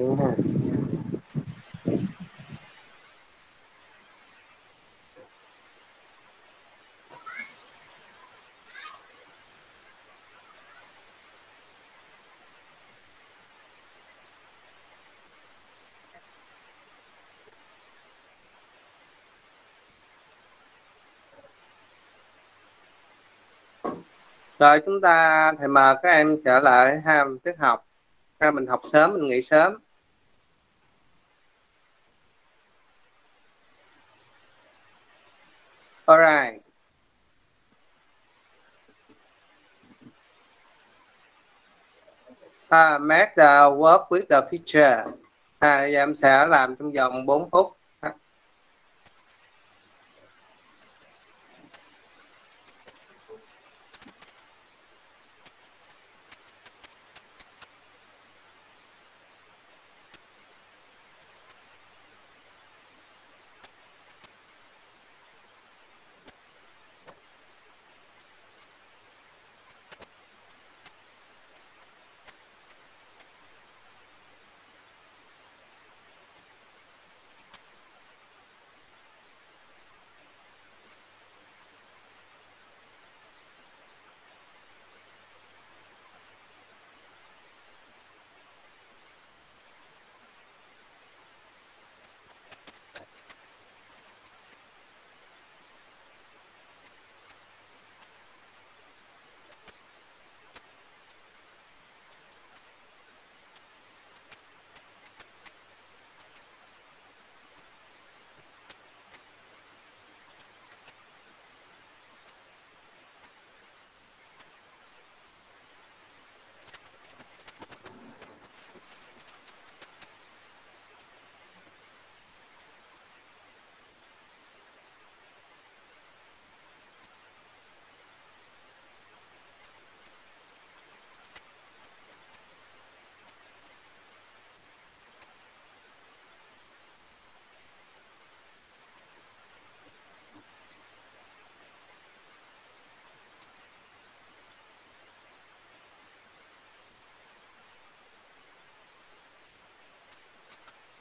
Rồi chúng ta thầy mời các em trở lại ha tiết học. Ha, mình học sớm, mình nghỉ sớm. Alright uh, make the work with the feature. À, giờ em sẽ làm trong vòng 4 phút.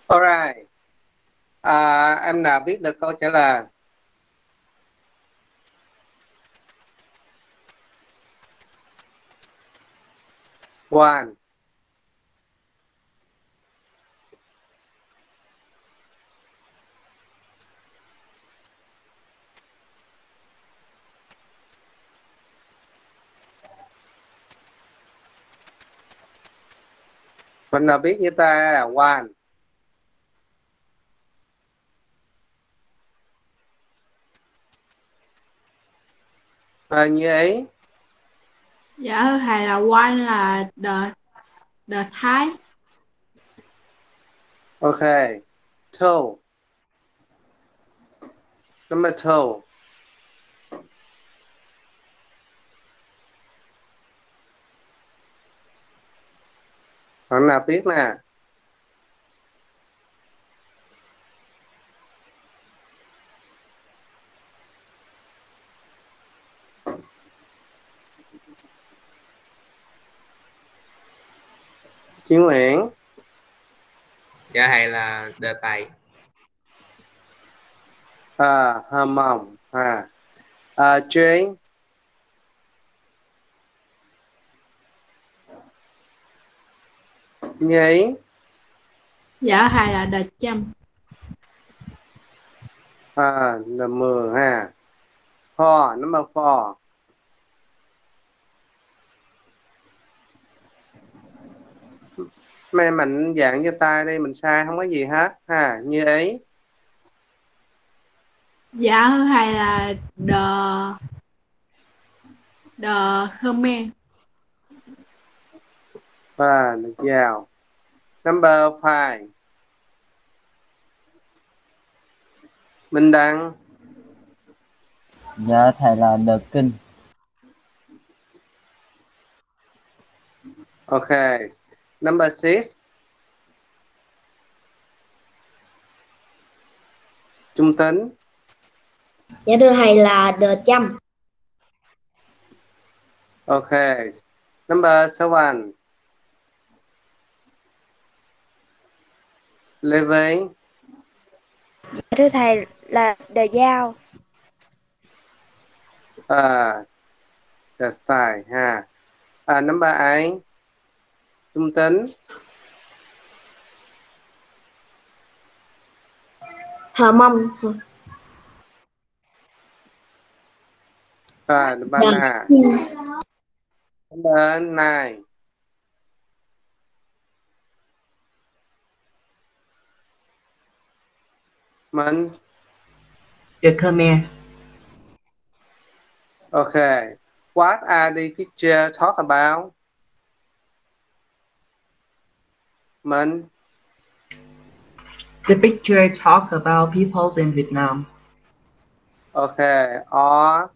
Alright. À, em nào biết được câu trả lời? One. Mình nào biết như ta là one. À, như ấy. Dạ thầy là one là the the thái. Okay. Toe. Number toe. Bạn nào biết nè? Chiến Nguyễn. dạ thầy là đề tài À, hơ mộng. À. À, Jane. Nhí. Dạ thầy là the châm. À, là 10 ha. Four, number four. Mày mạnh dạng cho tay đi, mình sai không có gì hết ha, như ấy. Dạ thầy là the the Khmer. À, được vào. Number five. Minh Đăng. Dạ thầy là The Kinh. Okay. Number six. Trung tính. Dạ thưa thầy là The Chăm. Okay. Number seven. Lê Vĩ Dạ thưa thầy là đề giao. à đề tài ha à number eight trung tính Hờ mong. à number Dạ. nine number nine mình The Khmer. Okay. What are the picture talk about? Mình The picture talk about peoples in Vietnam. okay. Or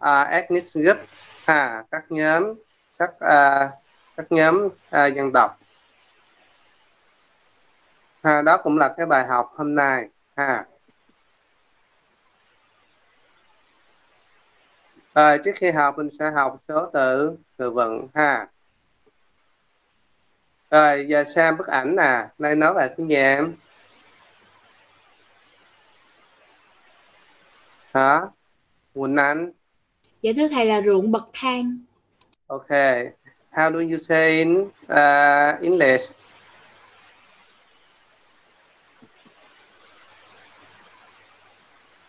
uh, ethnic groups ha, các nhóm các uh, các nhóm uh, dân tộc. Ha, đó cũng là cái bài học hôm nay ha. Rồi trước khi học mình sẽ học số từ từ vựng ha. Rồi giờ xem bức ảnh nè, đây nói về cái gì em? Hả? Quỳnh Anh. Dạ thưa thầy là ruộng bậc thang. Okay. How do you say in uh, English?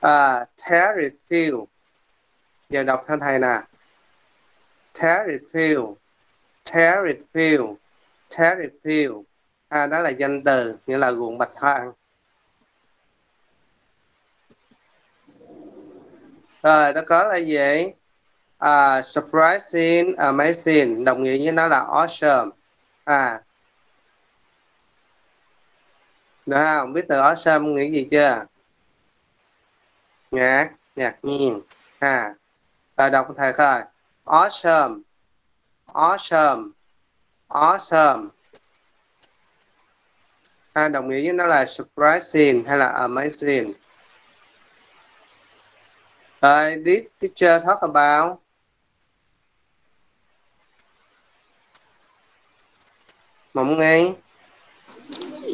À, terry field. Giờ đọc theo thầy nè. Terry field. Terry field. Terry field. À, đó là danh từ, nghĩa là ruộng bạch thang. Rồi, đó có là gì? uh, surprising, amazing, đồng nghĩa với nó là awesome. À, được không? Biết từ awesome nghĩa gì chưa? Ngạc, ngạc nhiên. À, rồi đọc thầy coi. Awesome, awesome, awesome. À, đồng nghĩa với nó là surprising hay là amazing. Rồi, this picture talk about mộng nghi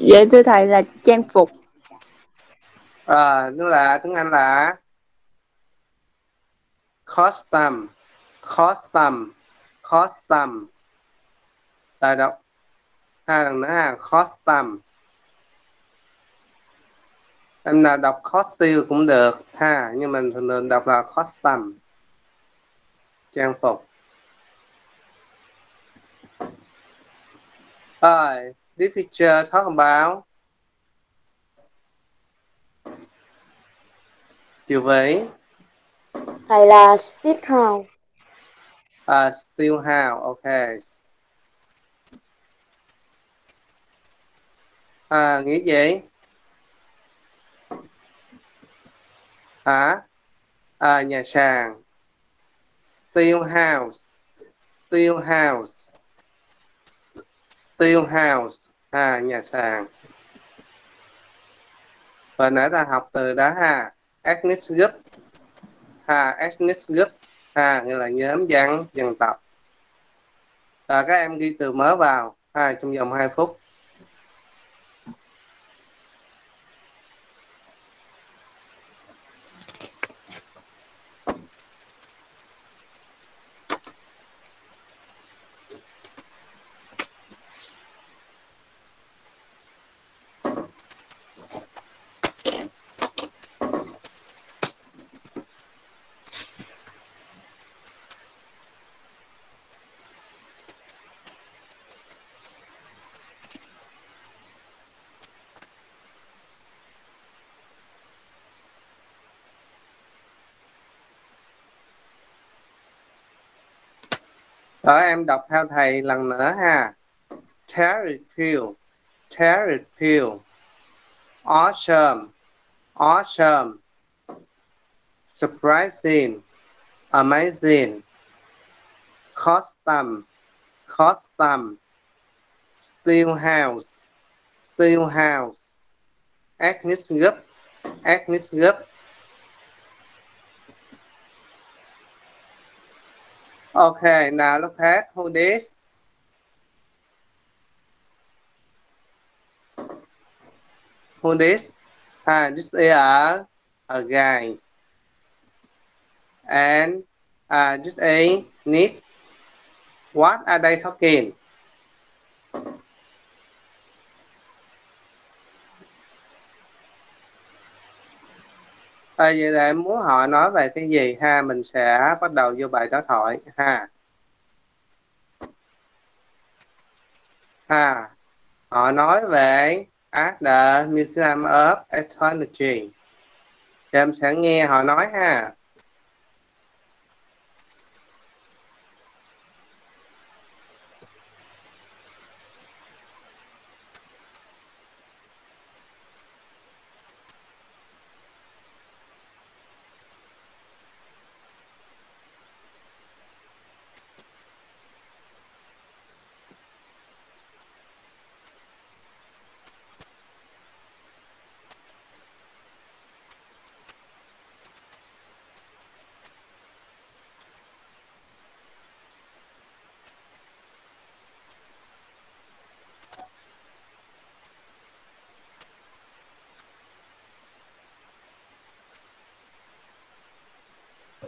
Dạ thưa thầy là trang phục. à, nó là tiếng Anh là costume costume costume rồi đọc hai lần nữa ha costume em nào đọc costume cũng được ha nhưng mình thường thường đọc là costume trang phục. Rồi this picture talk about. Kiều Vĩ. Thầy là Steve Howe. à, Steel House ok à, nghĩa gì? Hả? À, nhà sàn. Steel House. Steel House. Steel House. À, nhà sàn. Và nãy ta học từ đó ha. Ethnic group. Ha ethnic group. Ha nghĩa là nhóm dân dân tộc. Và các em ghi từ mới vào. Ha trong vòng 2 phút. Đó em đọc theo thầy lần nữa ha. Terrific, terrific, awesome, awesome, surprising, amazing, custom, custom, steel house, steel house, Agnes group, Agnes group, Okay, now look at who this. who this? Ah, this is a, a guys. And uh, this a needs. What are they talking? À, vậy là em muốn họ nói về cái gì ha? Mình sẽ bắt đầu vô bài đối thoại ha. Ha họ nói về at the Museum of Ethnology. Thì em sẽ nghe họ nói ha.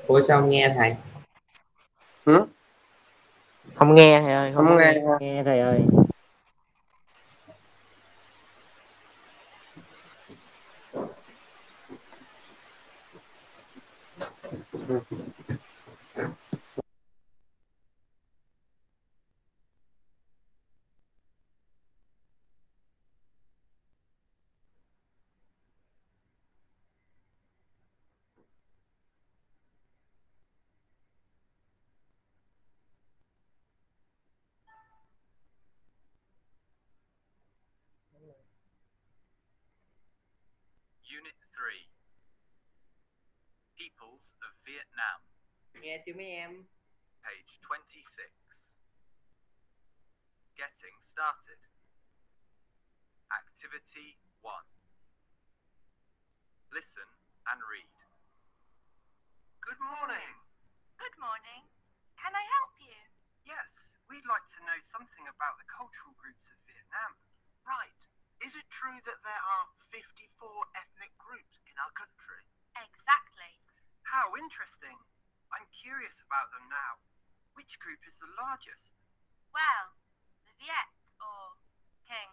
Ủa sao không nghe thầy ừ? không nghe thầy ơi Không có nghe. nghe thầy ơi Unit Peoples of Vietnam, nghe chưa mấy em page 26. Getting started. Activity 1. Listen and read. Good morning. Good morning. Can I help you? Yes, we'd like to know something about the cultural groups of Vietnam. Right. Is it true that there are 54 ethnic groups in our country? Exactly. How interesting. I'm curious about them now. Which group is the largest? Well, the Viet, or King,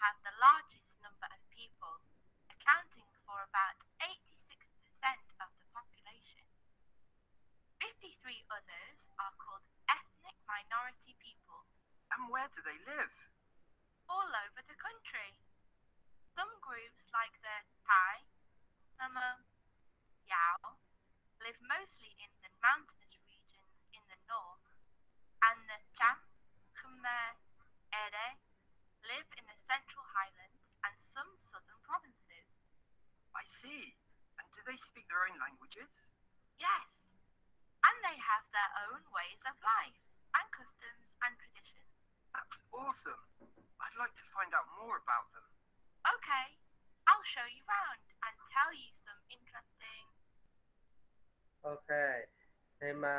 have the largest number of people, accounting for about 86% of the population. 53 others are called ethnic minority peoples, And where do they live? all over the country. Some groups, like the Thai, Hmong, Yao, live mostly in the mountainous regions in the north, and the Cham, Khmer, Ere live in the central highlands and some southern provinces. I see. And do they speak their own languages? Yes, and they have their own ways of life and customs and traditions. That's awesome. I'd like to find out more about them. Okay, I'll show you round and tell you some interesting. ok thì mà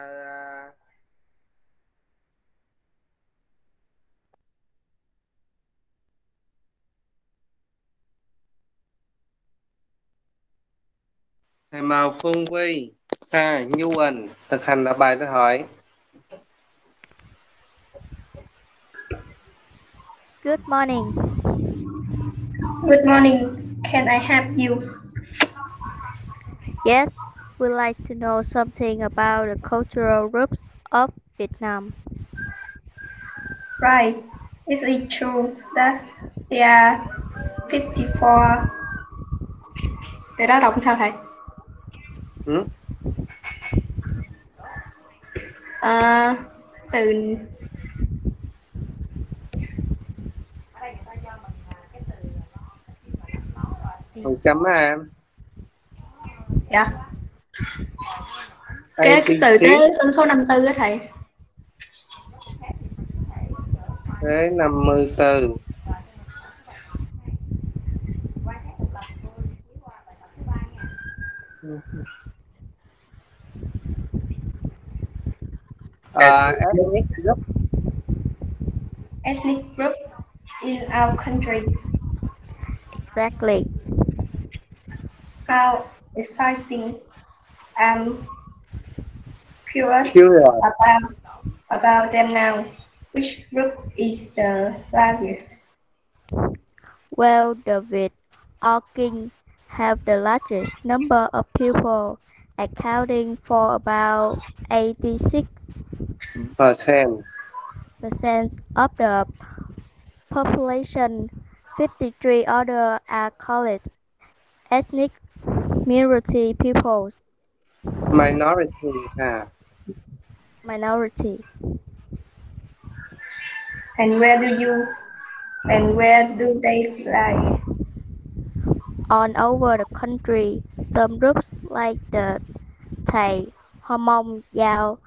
thầy màu phương quy ha nhu bình thực hành là bài tôi hỏi Good morning. Good morning. Can I help you? Yes, we'd like to know something about the cultural groups of Vietnam. Right. Is it true that there are 54? Để đó đọc sao thầy? Ừ? À, từ phần chấm á em dạ. Cái, cái từ tới con số 54 á thầy. thế 54 Uh, à, ethnic group Ethnic group in our country. Exactly. How exciting. I'm curious Curious. about, about them now. Which group is the largest? Well, the Việt or King have the largest number of people, accounting for about 86 Percent. percent of the population. 53 other are called ethnic minority peoples, Minority ค่ะ minority. And where do you and where do they lie? All over the country, some groups like the Thai, Hmong, Yao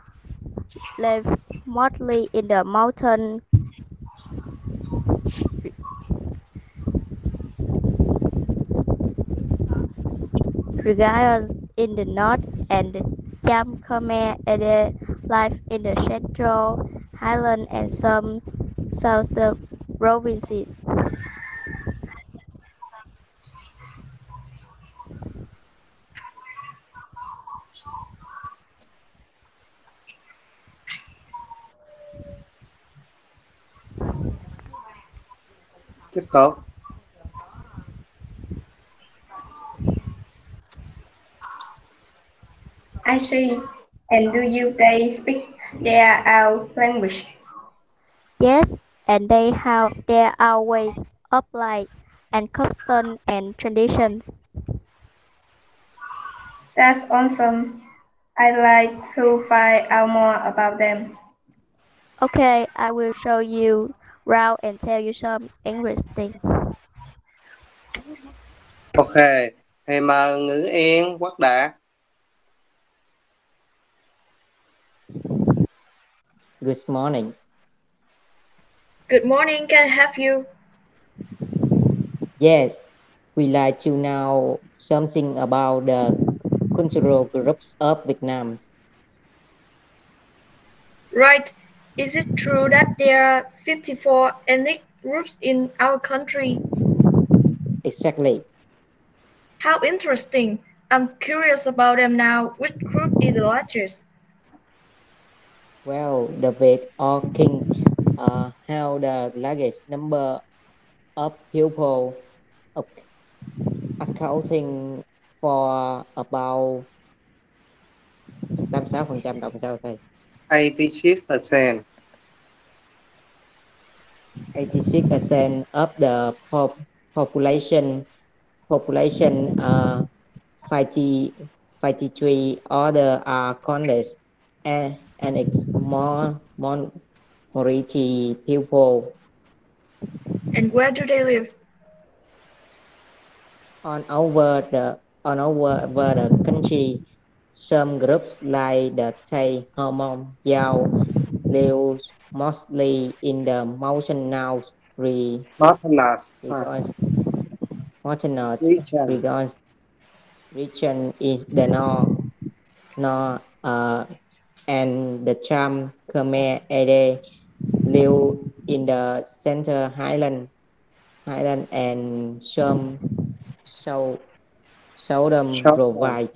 live mostly in the mountain regions in the north and the Cham Khmer Ede live in the central highland and some southern provinces. Tiếp tục. I see. And do you they speak their own language? Yes, and they have their own ways of life and customs and traditions. That's awesome. I'd like to find out more about them. Okay, I will show you around and tell you some interesting. Ok. Thì mời Ngữ Yên, Quốc Đạt. Good morning. Good morning, can I help you? Yes, we like to know something about the cultural groups of Vietnam. Right. Is it true that there are 54 ethnic groups in our country? Exactly. How interesting. I'm curious about them now. Which group is the largest? Well, the Việt or King uh, have the largest number of people accounting for about 86% đọc sao thầy? 86%. 86% of the pop population population uh, 50, 53 other are college and, and it's more minority people And where do they live? on over the on over, over the country some groups like the Thai Hmong Yao live mostly in the mountainous re Mountainous. mountainous Region. regions region is the north, north uh, and the Cham Khmer Ede live in the center highland highland and some so Southern. provide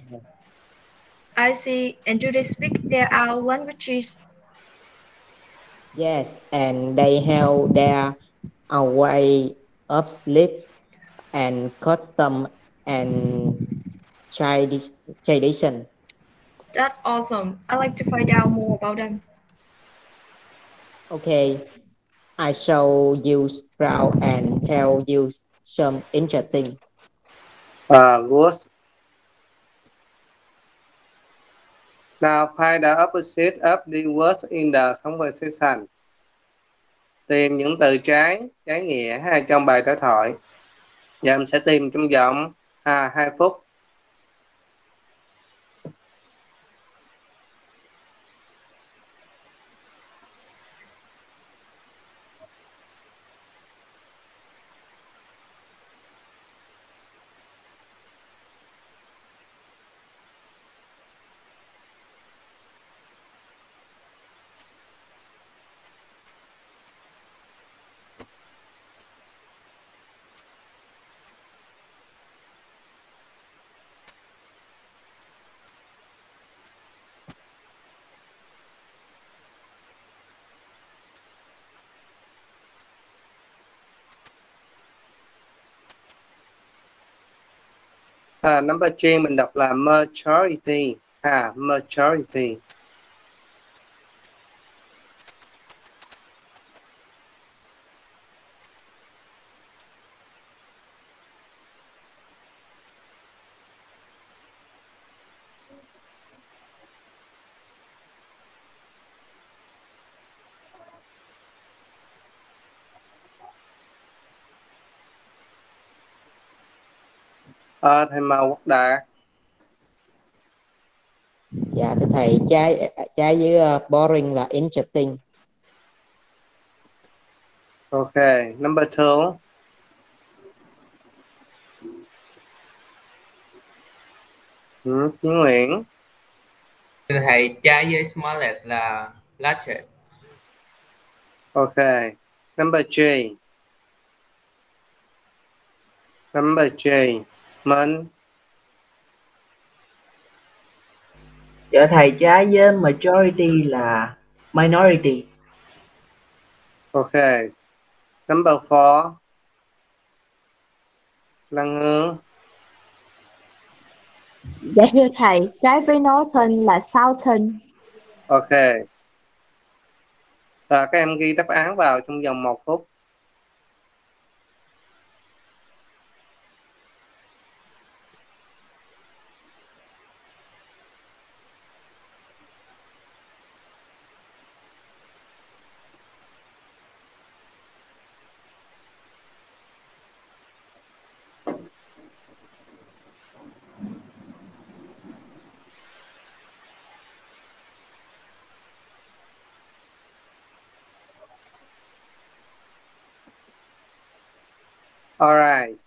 I see. And do they speak their own languages? yes and they have their own way of life and custom and tradi- tradition That's awesome. I'd like to find out more about them. Okay, I show you proud and tell you some interesting. Uh, good. Now find the opposite of the words in the conversation. Tìm những từ trái, trái nghĩa ha trong bài đối thoại. Giờ mình sẽ tìm trong vòng à, 2 phút. À, number three mình đọc là majority. À, majority. À, thầy màu quốc đạt. dạ thưa thầy trái trái với uh, boring là interesting Okay, number two. Ừ, Chí Nguyễn. Thưa thầy, trái với Smollett là larger. Okay. Number three. Number three. Minh. Dạ thầy trái với majority là minority. Okay. Number four. Lăng Hương. Dạ thưa thầy, trái với Northern là Southern. Okay. Và các em ghi đáp án vào trong vòng một phút. Alright.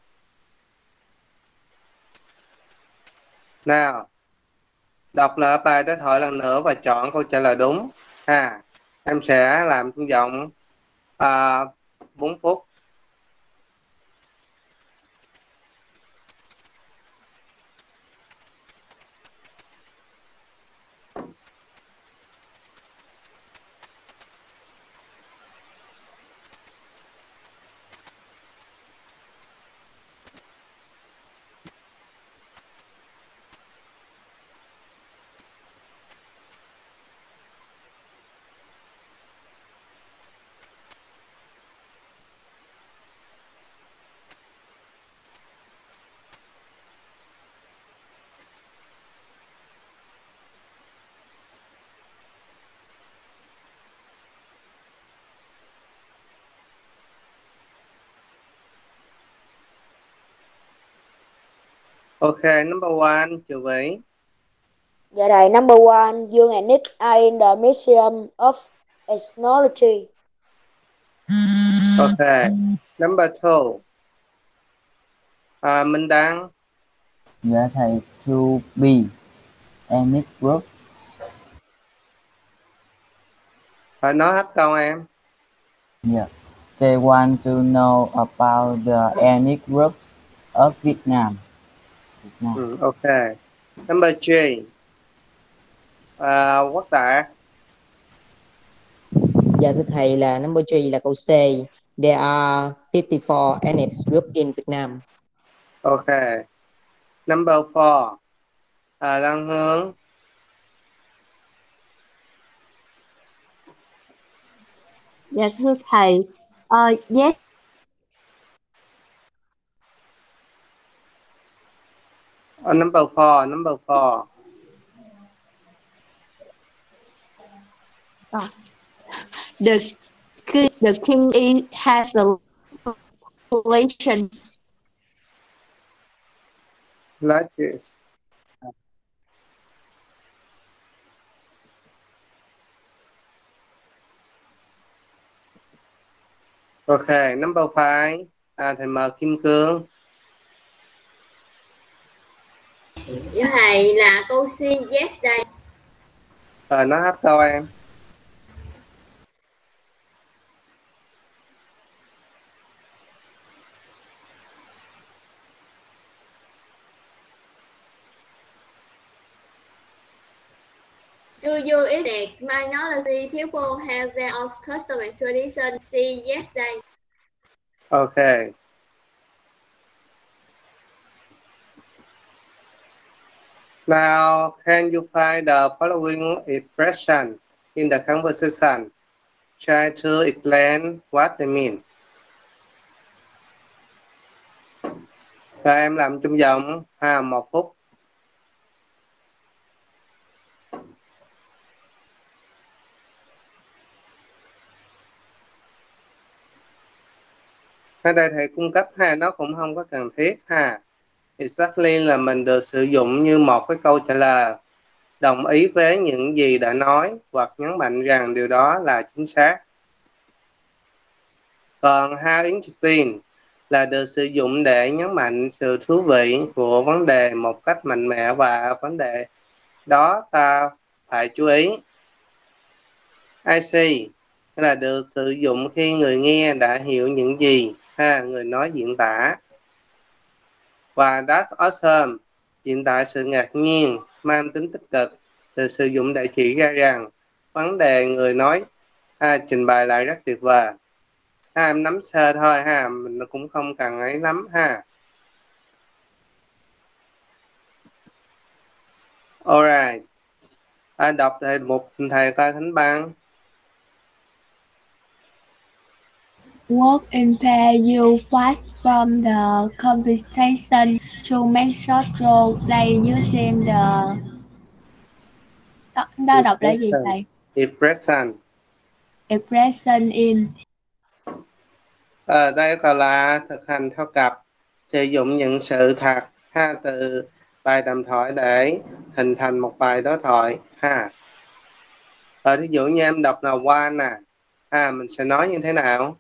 Nào. Đọc lại bài đối thoại lần nữa và chọn câu trả lời đúng. Ha. Em sẽ làm trong vòng à, uh, 4 phút. Okay, number one, Trường Vĩ. Dạ thầy, number one, Dương and Nick are in the Museum of Ethnology. Okay. Number two. À, Minh Đăng. Dạ thầy, to be ethnic group. Phải nói hết câu em. Yeah. They want to know about the ethnic groups of Vietnam. Ừ, okay. Number three. À, Quốc Đạt. dạ thưa thầy là number three là câu C there are 54 ethnic group in Vietnam Okay. Number four. À, Đăng Hướng. Dạ thưa thầy, uh, yes, Uh, number four. Number four. uh, the the king is, has the populations. Largest. Okay, number five. À, thầy mời Kim Cương. Dạ thầy là câu C yes đây. Rồi, nói hết câu em. Do you ethnic minority people have their own custom and tradition? C yes đây. Okay. Now, can you find the following expression in the conversation? Try to explain what they mean. Rồi em làm trong vòng ha, một phút. ở đây thầy cung cấp ha nó cũng không có cần thiết ha exactly là mình được sử dụng như một cái câu trả lời. Đồng ý với những gì đã nói hoặc nhấn mạnh rằng điều đó là chính xác. Còn how interesting là được sử dụng để nhấn mạnh sự thú vị của vấn đề một cách mạnh mẽ và vấn đề. Đó ta phải chú ý. I see là được sử dụng khi người nghe đã hiểu những gì ha, người nói diễn tả và that's awesome hiện tại sự ngạc nhiên mang tính tích cực từ sử dụng đại chỉ ra rằng vấn đề người nói à, trình bày lại rất tuyệt vời. Ha, em nắm sơ thôi ha mình cũng không cần ấy lắm ha. Alright à, đọc thầy một thầy coi thánh băng. Work in pair you fast from the conversation to make short role play using the đó, đó đọc là gì thầy? Expression. Expression in. Ở đây gọi là thực hành theo cặp, sử dụng những sự thật ha từ bài đàm thoại để hình thành một bài đối thoại ha. Ở ví dụ như em đọc là one nè, ha mình sẽ nói như thế nào?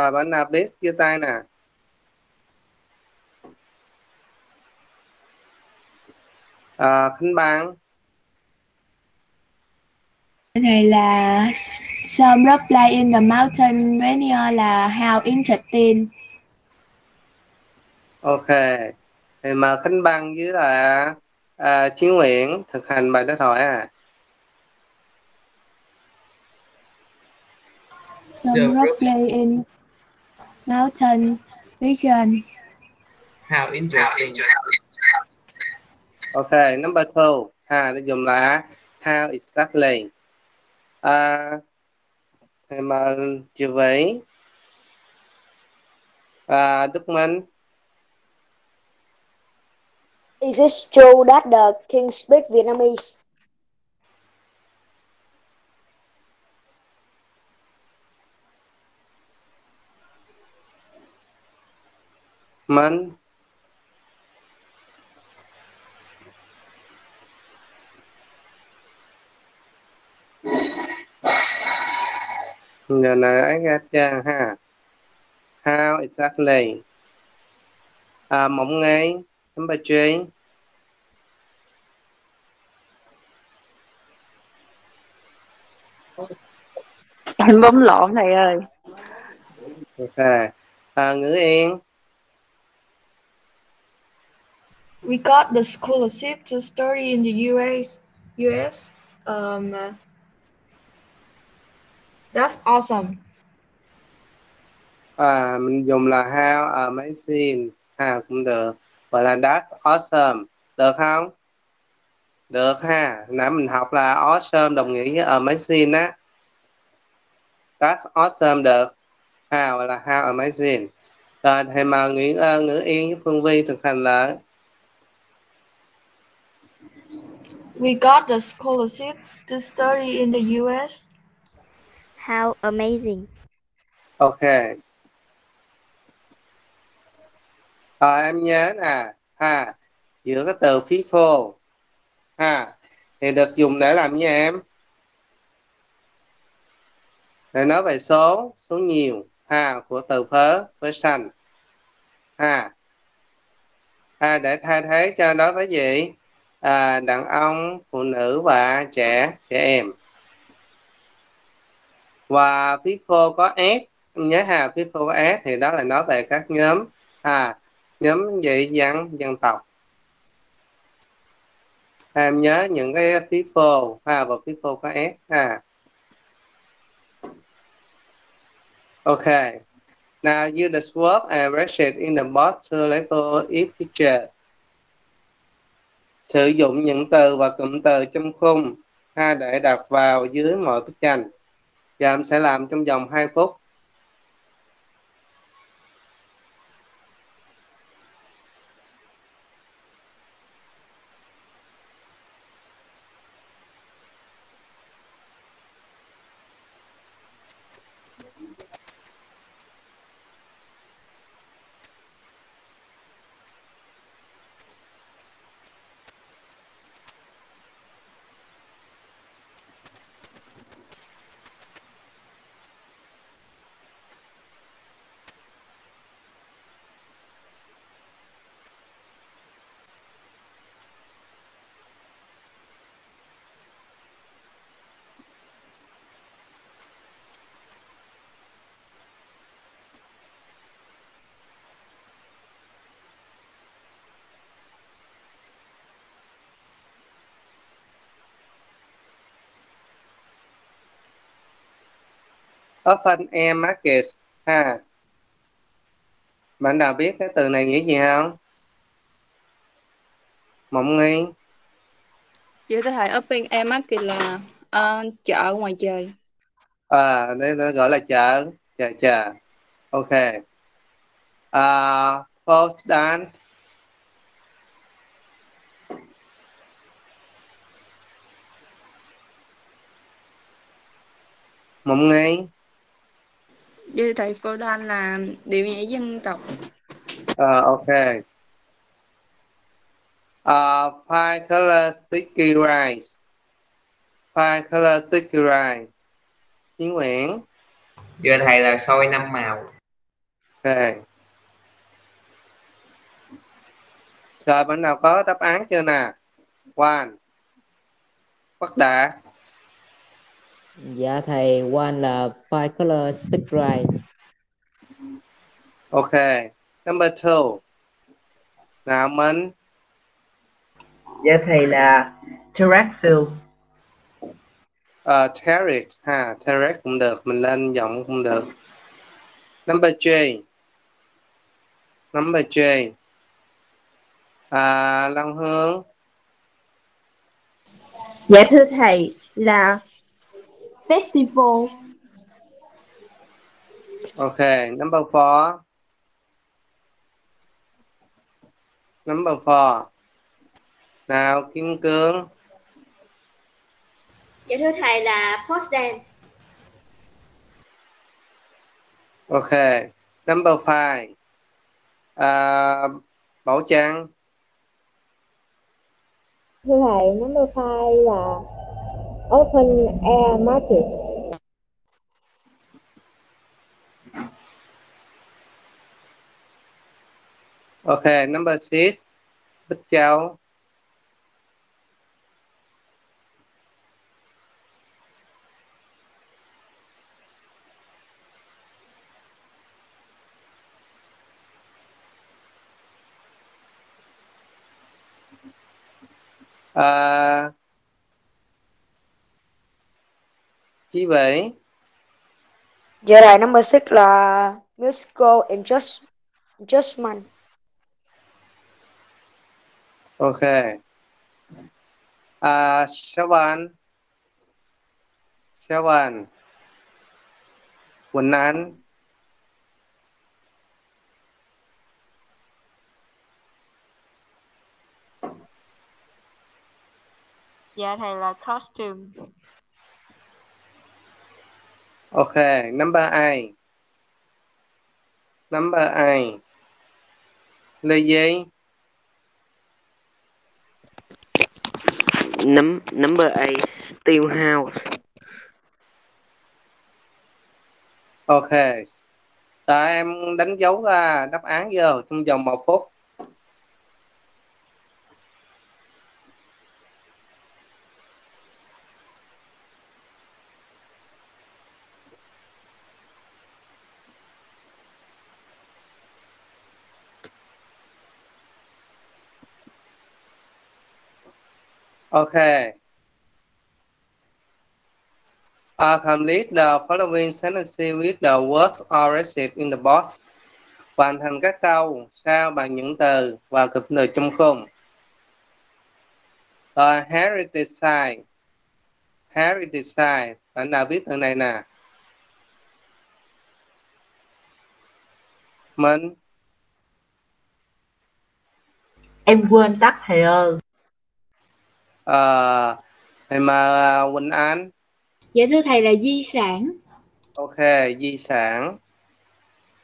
Rồi bạn nào biết giơ tay nè. À, Khánh Bang. Này là some rock play in the mountain radio là how interesting. Ok. Thì mà Khánh Bang với là à, Chiến Nguyễn thực hành bài đối thoại à. Some rock play in mountain region. How interesting. Ok, number two. Ha, để dùng là how exactly. À, thì mà chữ vĩ. À, Đức Minh. Is it true that the king speaks Vietnamese? Minh. Giờ này ấy ra trang ha. How exactly? À, mộng ngay. Number three. Em bấm lộn thầy ơi. Ok. À, ngữ yên. We got the scholarship to study in the US. US. Um, that's awesome. À, mình dùng là how amazing. Ha, cũng được. Gọi là that's awesome. Được không? Được ha. Nãy mình học là awesome đồng nghĩa với amazing á. That's awesome được. how là how amazing. Rồi, thầy mà Nguyễn ờ, uh, Ngữ Yên với Phương Vi thực hành là We got the scholarship to study in the US. How amazing. Ok. À, em nhớ nè, ha, giữa cái từ FIFO, ha, thì được dùng để làm gì em? Để nói về số, số nhiều, ha, của từ phớ với sanh, ha. À, để thay thế cho đối với gì? À, đàn ông, phụ nữ và trẻ, trẻ em. Và FIFO có S, nhớ ha, FIFO có S thì đó là nói về các nhóm, à nhóm dị dân dân tộc à, em nhớ những cái phí phô ha và phí phô có s ha Ok. now use the swap and ratchet in the box to label each feature sử dụng những từ và cụm từ trong khung, ha, để đặt vào dưới mọi bức tranh. Và em sẽ làm trong vòng 2 phút. Open air market ha. Bạn nào biết cái từ này nghĩa gì không? Mộng nghi. Dạ thưa thầy, open air market là ờ, chợ ngoài trời. à đây nó gọi là chợ. Chợ chợ. Ok. À post dance. Mộng nghi Thưa thầy, phô đan là điệu nhảy dân tộc. à ok. À five color sticky rice. Five color sticky rice. Chiến Nguyễn. Giờ thầy là soi năm màu. ok. Rồi bạn nào có đáp án chưa nè? One. Bắc Đạt Dạ thầy, one là five color stick right. ok number two. Nào Minh. Dạ thầy là Terrafields. uh, Tarek. Ha Tarek cũng được mình lên giọng cũng được. Number J number J à, Long Hương. Dạ thưa thầy là festival. ok number four. Number four. Nào Kim Cương. Dạ thưa thầy là post dance. ok number five. À, Bảo Trang. Thưa thầy, number five là open air markets. Okay, number six Bích Châu à, Chí Vĩ Giờ này number six là musical adjust, adjustment. ok. À, Shawan Shawan Quỳnh Anh. Dạ thầy là costume. Ok number eight number eight Lê Duy Num number eight, Steel House. ok Rồi em đánh dấu ra đáp án vô trong vòng một phút Okay. Uh, complete the following sentence with the words already in the box. Hoàn thành các câu sao bằng những từ và cụm từ trong khung. Uh, heritage site. Heritage decide. Bạn nào viết từ này nè? Mình. Em quên tắt thầy ơi. Ờ, thầy mà Quỳnh Anh. Dạ thưa thầy là di sản. Ok, di sản.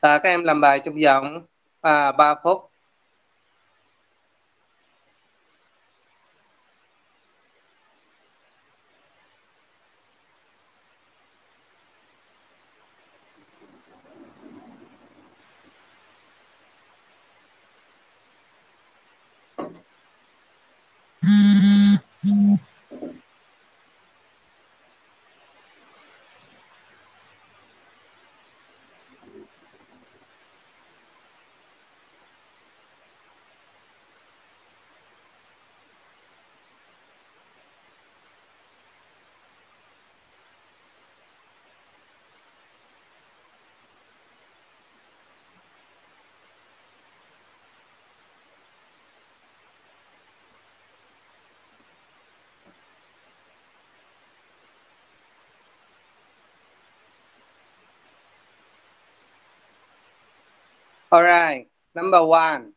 À, các em làm bài trong vòng à, 3 phút. Alright, number one.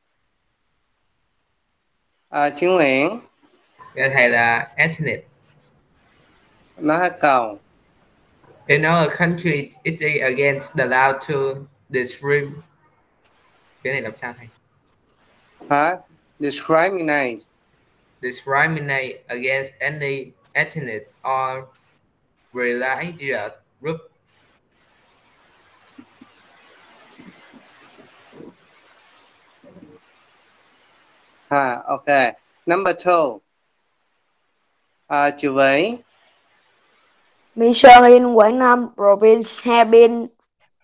À, Chiến Nguyễn. Dạ thầy là ethnic. Nói hết câu. In our country, it is against the law to discriminate. Cái này làm sao thầy? Hả? Discriminate. Discriminate against any ethnic or religious group. Ha, okay. Number two. À, Chữ Vĩ. Mission in Quảng Nam province have been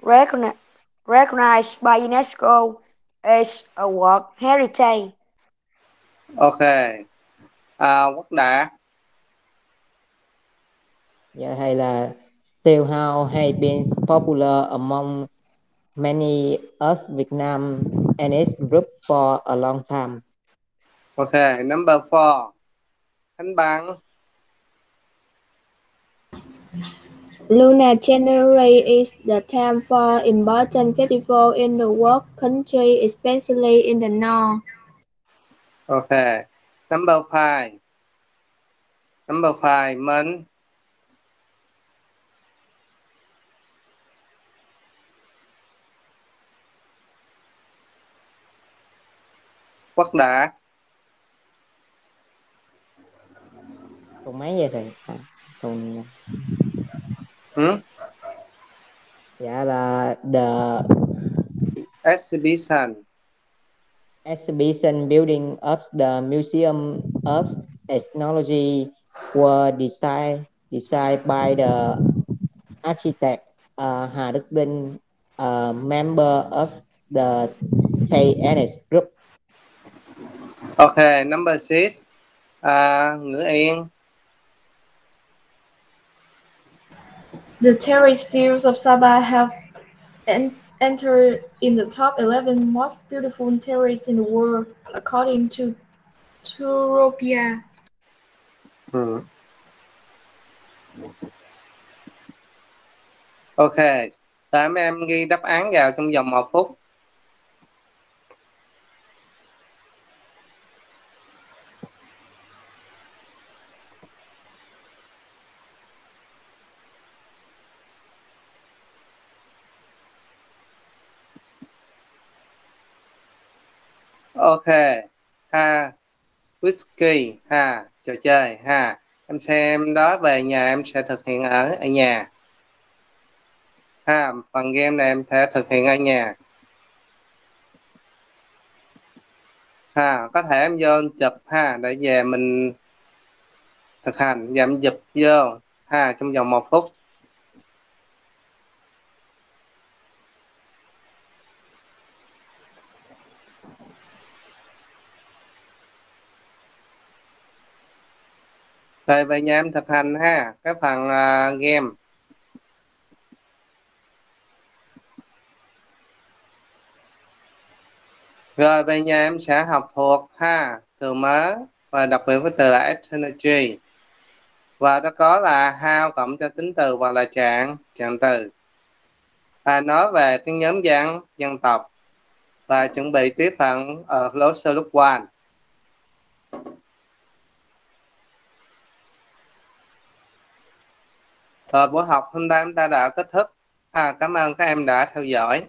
recogni- recognized by UNESCO as a World Heritage. Ok. À, Quốc Đạt. Dạ thầy là Steelhouse has been popular among many of Vietnam and its group for a long time. Ok. Number four. Khánh Bằng. Lunar January is the time for important festival in the world country, especially in the north. Ok. Number five. Number five. Minh. Quốc Đạt. Câu mấy vậy thầy? À, câu Hmm? dạ là the Exhibition. exhibition building of the Museum of Ethnology were designed designed by the architect uh, Hà Đức Vinh, a member of the TNS group. Okay, Number six. Uh, Ngữ Yên. The terrace views of Sabah have en- entered in the top 11 most beautiful terraces in the world, according to Turopia. Ừ. Ok. Rồi em ghi đáp án vào trong vòng một phút. Ok. Ha. Whisky. Ha. Trò chơi. Ha. Em xem đó, về nhà em sẽ thực hiện ở ở nhà. Ha. Phần game này em sẽ thực hiện ở nhà. Ha. Có thể em vô chụp ha. Để về mình thực hành. Và em chụp vô. Ha. Trong vòng một phút. Rồi về nhà em thực hành ha. Cái phần uh, game. Rồi về nhà em sẽ học thuộc ha. Từ mới và đặc biệt với từ là eternity. Và nó có là how cộng cho tính từ và là trạng trạng từ. Và nói về cái nhóm dân dân tộc và chuẩn bị tiếp phần ở closer look one. Rồi buổi học hôm nay chúng ta đã kết thúc. À, cảm ơn các em đã theo dõi.